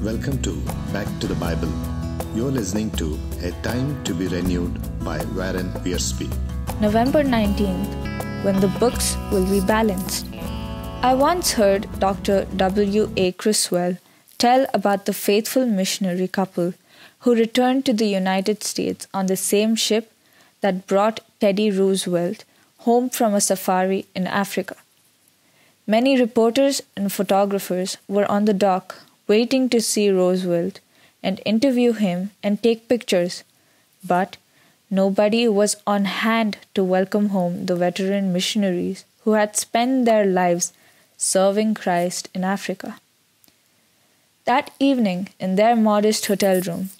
Back to the Bible. You're listening to A Time to be Renewed by Warren Wiersbe. November 19th, when the books will be balanced. I once heard Dr. W. A. Criswell tell about the faithful missionary couple who returned to the United States on the same ship that brought Teddy Roosevelt home from a safari in Africa. Many reporters and photographers were on the dock waiting to see Roosevelt and interview him and take pictures, but nobody was on hand to welcome home the veteran missionaries who had spent their lives serving Christ in Africa. That evening, in their modest hotel room,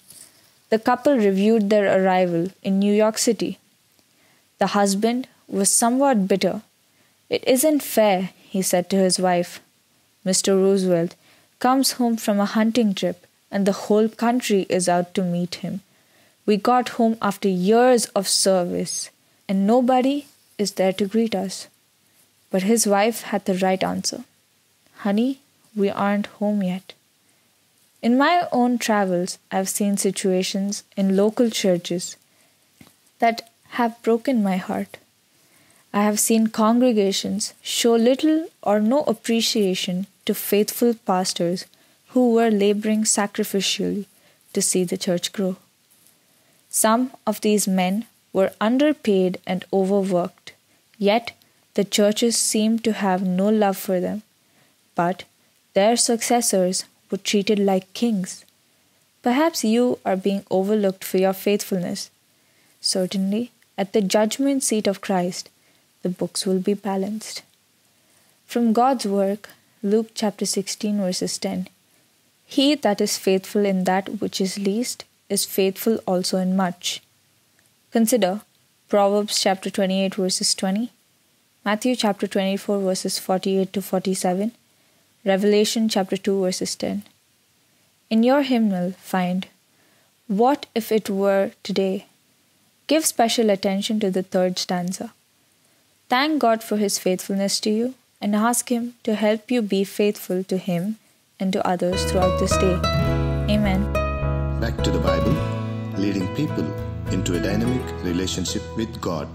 the couple reviewed their arrival in New York City. The husband was somewhat bitter. It isn't fair, he said to his wife. Mr. Roosevelt comes home from a hunting trip and the whole country is out to meet him. We got home after years of service and nobody is there to greet us. But his wife had the right answer Honey, we aren't home yet. In my own travels, I've seen situations in local churches that have broken my heart. I have seen congregations show little or no appreciation to faithful pastors who were laboring sacrificially to see the church grow. Some of these men were underpaid and overworked, yet the churches seemed to have no love for them, but their successors were treated like kings. Perhaps you are being overlooked for your faithfulness. Certainly, at the judgment seat of Christ, the books will be balanced. From God's work, Luke chapter 16, verses 10 He that is faithful in that which is least is faithful also in much. Consider Proverbs chapter 28, verses 20, Matthew chapter 24, verses 48 to 47, Revelation chapter 2, verses 10. In your hymnal, find What if it were today? Give special attention to the third stanza. Thank God for His faithfulness to you and ask Him to help you be faithful to Him and to others throughout this day. Amen. Back to the Bible, leading people into a dynamic relationship with God.